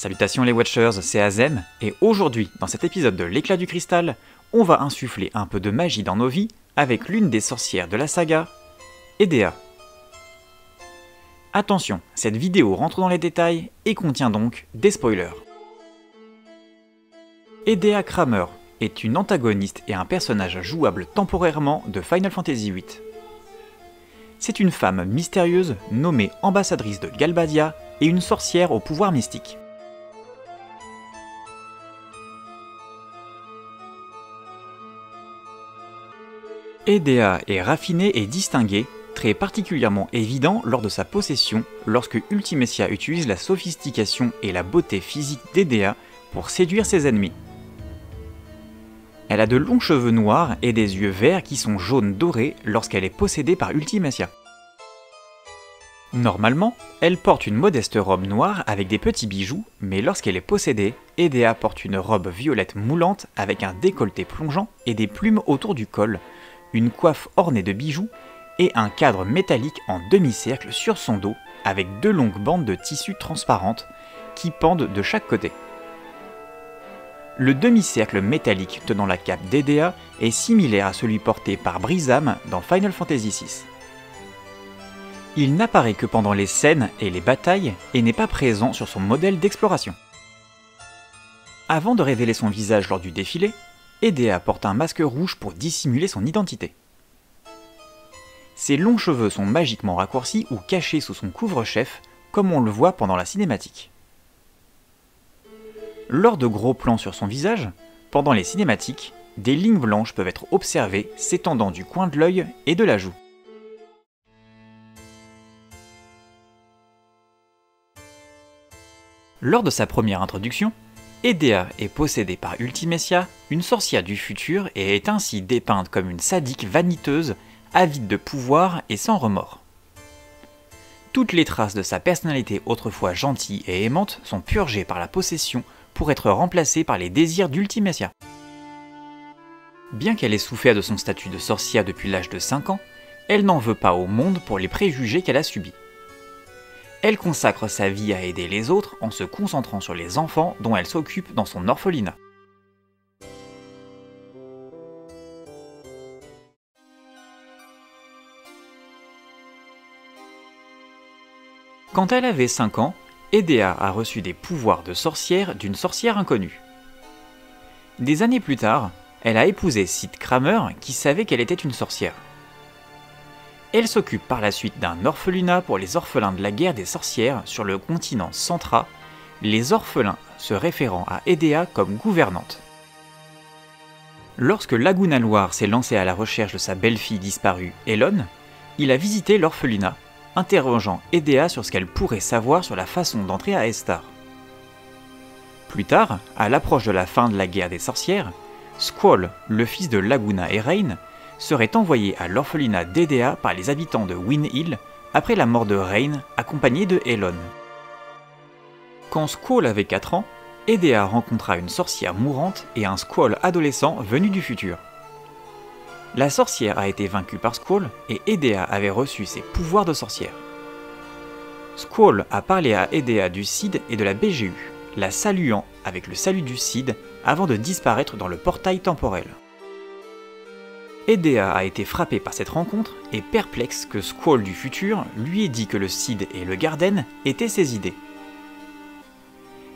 Salutations les Watchers, c'est Azem, et aujourd'hui, dans cet épisode de l'éclat du cristal, on va insuffler un peu de magie dans nos vies avec l'une des sorcières de la saga, Edea. Attention, cette vidéo rentre dans les détails et contient donc des spoilers. Edea Kramer est une antagoniste et un personnage jouable temporairement de Final Fantasy VIII. C'est une femme mystérieuse nommée ambassadrice de Galbadia et une sorcière au pouvoir mystique. Edea est raffinée et distinguée, très particulièrement évident lors de sa possession lorsque Ultimecia utilise la sophistication et la beauté physique d'Edea pour séduire ses ennemis. Elle a de longs cheveux noirs et des yeux verts qui sont jaunes dorés lorsqu'elle est possédée par Ultimecia. Normalement, elle porte une modeste robe noire avec des petits bijoux, mais lorsqu'elle est possédée, Edea porte une robe violette moulante avec un décolleté plongeant et des plumes autour du col, une coiffe ornée de bijoux et un cadre métallique en demi-cercle sur son dos avec deux longues bandes de tissu transparentes qui pendent de chaque côté. Le demi-cercle métallique tenant la cape d'Edea est similaire à celui porté par Brisam dans Final Fantasy VI. Il n'apparaît que pendant les scènes et les batailles et n'est pas présent sur son modèle d'exploration. Avant de révéler son visage lors du défilé, Edea porte un masque rouge pour dissimuler son identité. Ses longs cheveux sont magiquement raccourcis ou cachés sous son couvre-chef, comme on le voit pendant la cinématique. Lors de gros plans sur son visage, pendant les cinématiques, des lignes blanches peuvent être observées s'étendant du coin de l'œil et de la joue. Lors de sa première introduction, Edea est possédée par Ultimecia, une sorcière du futur, et est ainsi dépeinte comme une sadique vaniteuse, avide de pouvoir et sans remords. Toutes les traces de sa personnalité autrefois gentille et aimante sont purgées par la possession pour être remplacée par les désirs d'Ultimecia. Bien qu'elle ait souffert de son statut de sorcière depuis l'âge de 5 ans, elle n'en veut pas au monde pour les préjugés qu'elle a subis. Elle consacre sa vie à aider les autres en se concentrant sur les enfants dont elle s'occupe dans son orphelinat. Quand elle avait 5 ans, Edea a reçu des pouvoirs de sorcière d'une sorcière inconnue. Des années plus tard, elle a épousé Sid Kramer qui savait qu'elle était une sorcière. Elle s'occupe par la suite d'un orphelinat pour les orphelins de la guerre des sorcières sur le continent Centra, les orphelins se référant à Edea comme gouvernante. Lorsque Laguna Loire s'est lancé à la recherche de sa belle-fille disparue, Elon, il a visité l'orphelinat, interrogeant Edea sur ce qu'elle pourrait savoir sur la façon d'entrer à Estar. Plus tard, à l'approche de la fin de la guerre des sorcières, Squall, le fils de Laguna et Rain, serait envoyé à l'orphelinat d'Edea par les habitants de Win Hill après la mort de Rain, accompagné de Elon. Quand Squall avait 4 ans, Edea rencontra une sorcière mourante et un Squall adolescent venu du futur. La sorcière a été vaincue par Squall et Edea avait reçu ses pouvoirs de sorcière. Squall a parlé à Edea du Cid et de la BGU, la saluant avec le salut du Cid avant de disparaître dans le portail temporel. Edea a été frappé par cette rencontre et perplexe que Squall du futur lui ait dit que le Cid et le Garden étaient ses idées.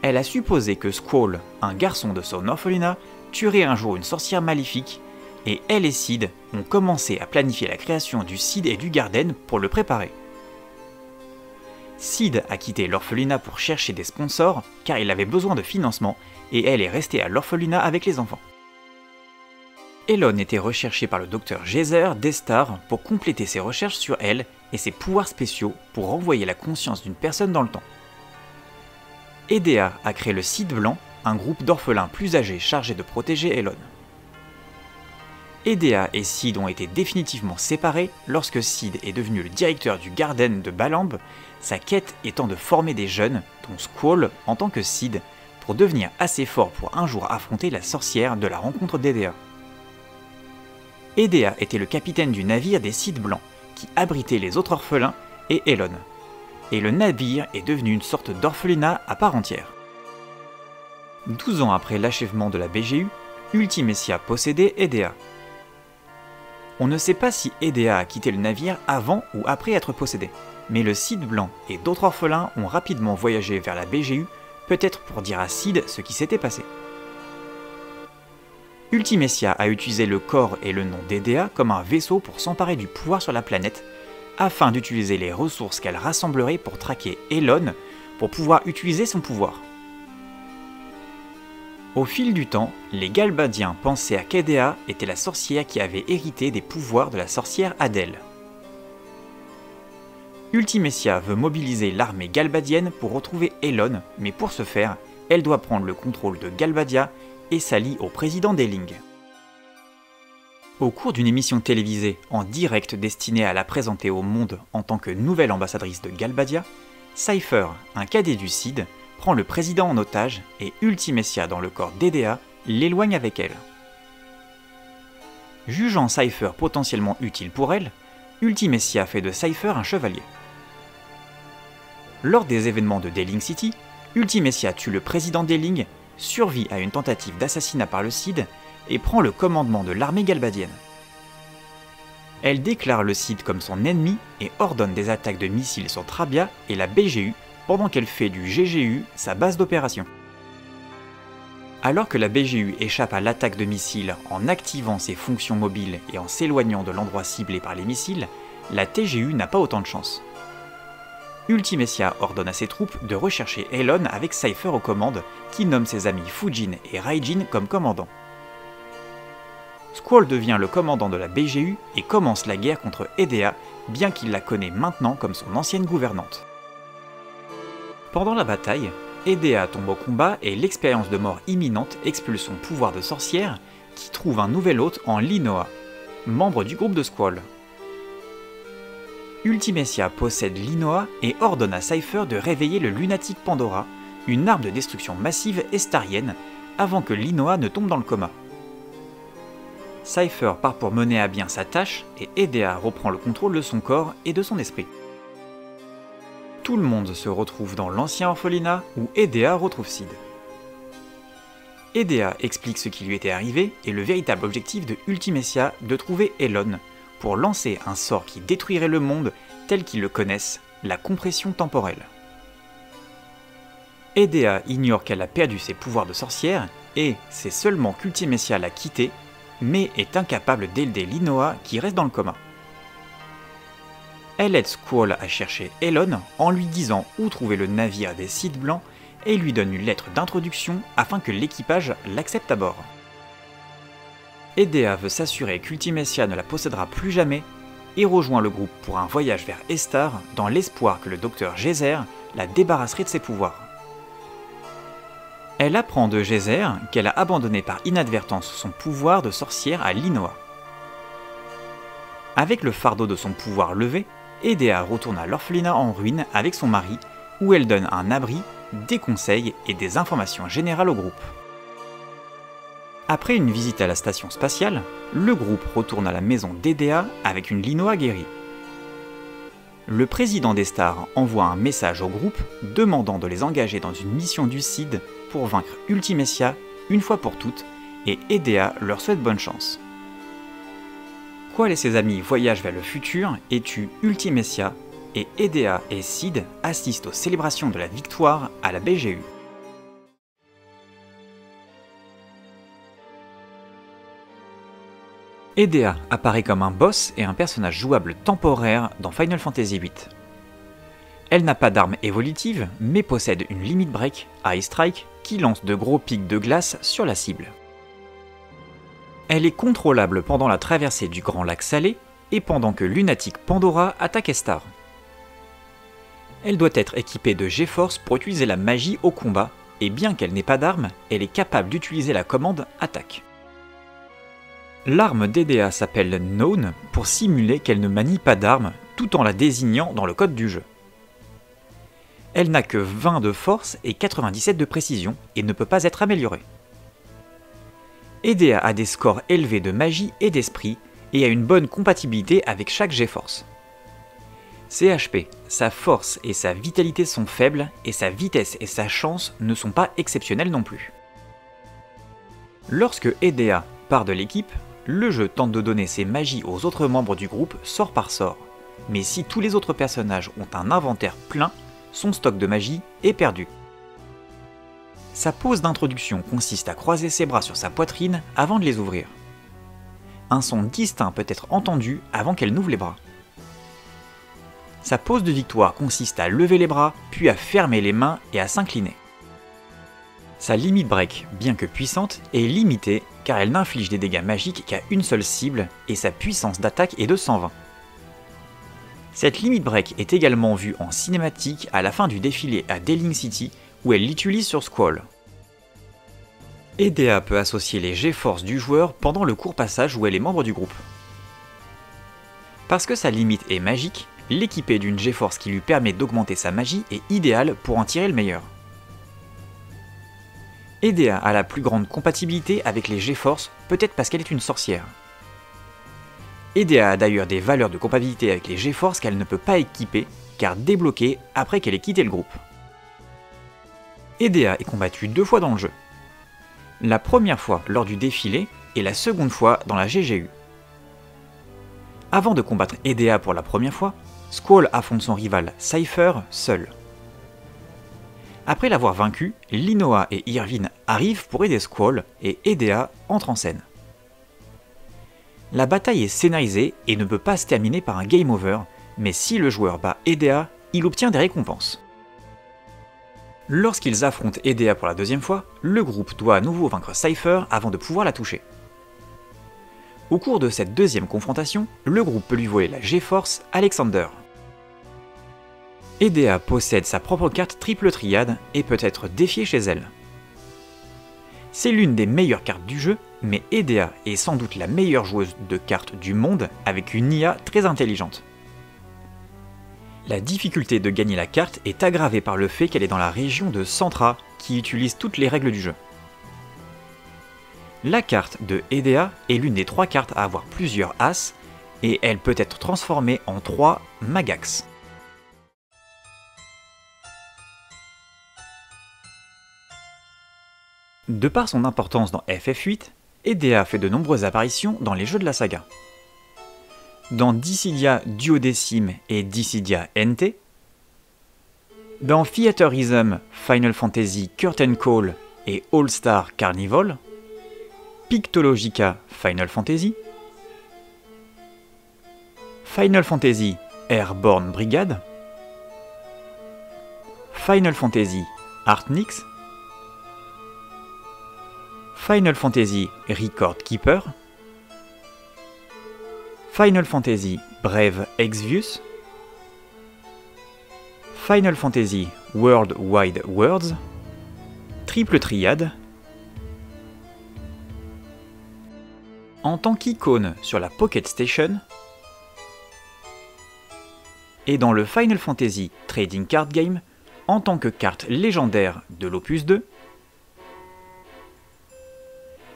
Elle a supposé que Squall, un garçon de son orphelinat, tuerait un jour une sorcière maléfique, et elle et Cid ont commencé à planifier la création du Cid et du Garden pour le préparer. Cid a quitté l'orphelinat pour chercher des sponsors car il avait besoin de financement et elle est restée à l'orphelinat avec les enfants. Elon était recherché par le docteur Geyser d'Estar pour compléter ses recherches sur elle et ses pouvoirs spéciaux pour renvoyer la conscience d'une personne dans le temps. Edea a créé le Cid Blanc, un groupe d'orphelins plus âgés chargés de protéger Elon. Edea et Cid ont été définitivement séparés lorsque Cid est devenu le directeur du Garden de Balamb, sa quête étant de former des jeunes, dont Squall en tant que Cid, pour devenir assez fort pour un jour affronter la sorcière de la rencontre d'Edea. Edea était le capitaine du navire des Cides Blancs, qui abritait les autres orphelins et Elon. Et le navire est devenu une sorte d'orphelinat à part entière. 12 ans après l'achèvement de la BGU, Ultimessia possédait Edea. On ne sait pas si Edea a quitté le navire avant ou après être possédé, mais le Cid blanc et d'autres orphelins ont rapidement voyagé vers la BGU, peut-être pour dire à Cid ce qui s'était passé. Ultimessia a utilisé le corps et le nom d'Edea comme un vaisseau pour s'emparer du pouvoir sur la planète, afin d'utiliser les ressources qu'elle rassemblerait pour traquer Elon pour pouvoir utiliser son pouvoir. Au fil du temps, les Galbadiens pensaient à qu'Edea était la sorcière qui avait hérité des pouvoirs de la sorcière Adèle. Ultimessia veut mobiliser l'armée galbadienne pour retrouver Elon, mais pour ce faire, elle doit prendre le contrôle de Galbadia et s'allie au président d'Eling. Au cours d'une émission télévisée en direct destinée à la présenter au monde en tant que nouvelle ambassadrice de Galbadia, Cypher, un cadet du CID, prend le président en otage et Ultimessia dans le corps d'Edea l'éloigne avec elle. Jugeant Cypher potentiellement utile pour elle, Ultimessia fait de Cypher un chevalier. Lors des événements de Deling City, Ultimessia tue le président Deling, survit à une tentative d'assassinat par le Cid et prend le commandement de l'armée galbadienne. Elle déclare le Cid comme son ennemi et ordonne des attaques de missiles sur Trabia et la BGU pendant qu'elle fait du GGU sa base d'opération. Alors que la BGU échappe à l'attaque de missiles en activant ses fonctions mobiles et en s'éloignant de l'endroit ciblé par les missiles, la TGU n'a pas autant de chance. Ultimessia ordonne à ses troupes de rechercher Elon avec Cypher aux commandes, qui nomme ses amis Fujin et Raijin comme commandants. Squall devient le commandant de la BGU et commence la guerre contre Edea, bien qu'il la connaît maintenant comme son ancienne gouvernante. Pendant la bataille, Edea tombe au combat et l'expérience de mort imminente expulse son pouvoir de sorcière qui trouve un nouvel hôte en Linoa, membre du groupe de Squall. Ultimessia possède Linoa et ordonne à Cypher de réveiller le lunatique Pandora, une arme de destruction massive estarienne, avant que Linoa ne tombe dans le coma. Cypher part pour mener à bien sa tâche et Edea reprend le contrôle de son corps et de son esprit tout le monde se retrouve dans l'ancien orphelinat où Edea retrouve Sid. Edea explique ce qui lui était arrivé et le véritable objectif de Ultimessia de trouver Elon pour lancer un sort qui détruirait le monde tel qu'ils le connaissent, la compression temporelle. Edea ignore qu'elle a perdu ses pouvoirs de sorcière et c'est seulement qu'Ultimessia l'a quittée, mais est incapable d'aider Linoa qui reste dans le coma. Elle aide Squall à chercher Elon en lui disant où trouver le navire des Cid Blancs et lui donne une lettre d'introduction afin que l'équipage l'accepte à bord. Edea veut s'assurer qu'Ultimessia ne la possédera plus jamais et rejoint le groupe pour un voyage vers Estar dans l'espoir que le docteur Gézer la débarrasserait de ses pouvoirs. Elle apprend de Gézer qu'elle a abandonné par inadvertance son pouvoir de sorcière à Linoa. Avec le fardeau de son pouvoir levé, Edea retourne à l'orphelinat en ruine avec son mari, où elle donne un abri, des conseils et des informations générales au groupe. Après une visite à la station spatiale, le groupe retourne à la maison d'Edea avec une Linoa guérie. Le président des stars envoie un message au groupe demandant de les engager dans une mission du CID pour vaincre Ultimessia une fois pour toutes, et Edea leur souhaite bonne chance. Squall et ses amis voyagent vers le futur et tuent Ultimessia, et Edea et Sid assistent aux célébrations de la victoire à la BGU. Edea apparaît comme un boss et un personnage jouable temporaire dans Final Fantasy VIII. Elle n'a pas d'arme évolutive, mais possède une limit break, Ice Strike, qui lance de gros pics de glace sur la cible. Elle est contrôlable pendant la traversée du Grand Lac Salé et pendant que Lunatic Pandora attaque Estar. Elle doit être équipée de G-Force pour utiliser la magie au combat, et bien qu'elle n'ait pas d'arme, elle est capable d'utiliser la commande attaque. L'arme d'EDA s'appelle Known pour simuler qu'elle ne manie pas d'arme tout en la désignant dans le code du jeu. Elle n'a que 20 de force et 97 de précision et ne peut pas être améliorée. Edea a des scores élevés de magie et d'esprit et a une bonne compatibilité avec chaque G-Force. CHP, sa force et sa vitalité sont faibles et sa vitesse et sa chance ne sont pas exceptionnelles non plus. Lorsque Edea part de l'équipe, le jeu tente de donner ses magies aux autres membres du groupe sort par sort. Mais si tous les autres personnages ont un inventaire plein, son stock de magie est perdu. Sa pose d'introduction consiste à croiser ses bras sur sa poitrine avant de les ouvrir. Un son distinct peut être entendu avant qu'elle n'ouvre les bras. Sa pose de victoire consiste à lever les bras, puis à fermer les mains et à s'incliner. Sa limite break, bien que puissante, est limitée car elle n'inflige des dégâts magiques qu'à une seule cible et sa puissance d'attaque est de 120. Cette limite break est également vue en cinématique à la fin du défilé à Deling City où elle l'utilise sur Squall. EDA peut associer les G-Force du joueur pendant le court passage où elle est membre du groupe. Parce que sa limite est magique, l'équiper d'une G-Force qui lui permet d'augmenter sa magie est idéal pour en tirer le meilleur. EDA a la plus grande compatibilité avec les G-Force, peut-être parce qu'elle est une sorcière. EDA a d'ailleurs des valeurs de compatibilité avec les G-Force qu'elle ne peut pas équiper, car débloquées après qu'elle ait quitté le groupe. EDA est combattue deux fois dans le jeu. La première fois lors du défilé et la seconde fois dans la GGU. Avant de combattre EDA pour la première fois, Squall affronte son rival Cypher seul. Après l'avoir vaincu, Linoa et Irvine arrivent pour aider Squall et Edea entre en scène. La bataille est scénarisée et ne peut pas se terminer par un game over, mais si le joueur bat Edea, il obtient des récompenses. Lorsqu'ils affrontent Edea pour la deuxième fois, le groupe doit à nouveau vaincre Cypher avant de pouvoir la toucher. Au cours de cette deuxième confrontation, le groupe peut lui voler la G-Force Alexander. Edea possède sa propre carte triple triade et peut être défiée chez elle. C'est l'une des meilleures cartes du jeu, mais Edea est sans doute la meilleure joueuse de cartes du monde avec une IA très intelligente. La difficulté de gagner la carte est aggravée par le fait qu'elle est dans la région de Centra, qui utilise toutes les règles du jeu. La carte de Edea est l'une des trois cartes à avoir plusieurs As, et elle peut être transformée en trois Magax. De par son importance dans FF8, Edea fait de nombreuses apparitions dans les jeux de la saga. Dans Dissidia Duodécime et Dissidia NT, dans Theaterism, Final Fantasy Curtain Call et All Star Carnival, Pictologica Final Fantasy, Final Fantasy Airborne Brigade, Final Fantasy Artnix, Final Fantasy Record Keeper, Final Fantasy Brave Exvius, Final Fantasy World Wide Worlds, Triple Triade, en tant qu'icône sur la Pocket Station, et dans le Final Fantasy Trading Card Game en tant que carte légendaire de l'Opus 2,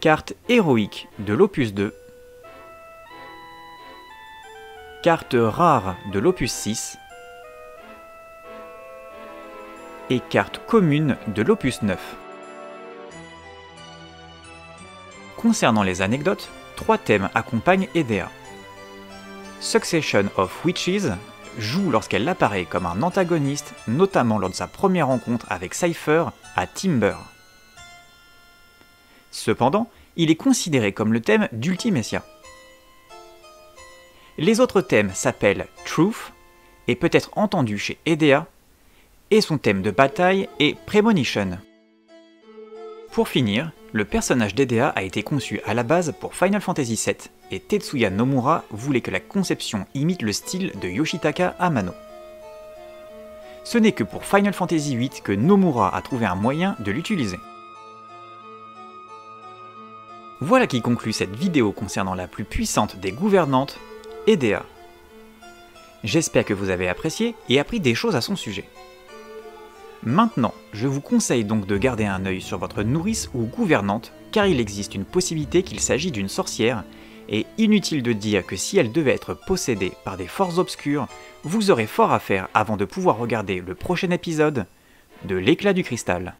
Carte héroïque de l'opus 2. Carte rare de l'opus 6. Et carte commune de l'opus 9. Concernant les anecdotes, trois thèmes accompagnent Edea. Succession of Witches joue lorsqu'elle apparaît comme un antagoniste, notamment lors de sa première rencontre avec Cypher à Timber. Cependant, il est considéré comme le thème d'Ultimecia. Les autres thèmes s'appellent Truth et peut être entendu chez Edea, et son thème de bataille est Premonition. Pour finir, le personnage d'Edea a été conçu à la base pour Final Fantasy VII, et Tetsuya Nomura voulait que la conception imite le style de Yoshitaka Amano. Ce n'est que pour Final Fantasy VIII que Nomura a trouvé un moyen de l'utiliser. Voilà qui conclut cette vidéo concernant la plus puissante des gouvernantes, EDA. J'espère que vous avez apprécié et appris des choses à son sujet. Maintenant, je vous conseille donc de garder un œil sur votre nourrice ou gouvernante, car il existe une possibilité qu'il s'agit d'une sorcière, et inutile de dire que si elle devait être possédée par des forces obscures, vous aurez fort à faire avant de pouvoir regarder le prochain épisode de l'éclat du cristal.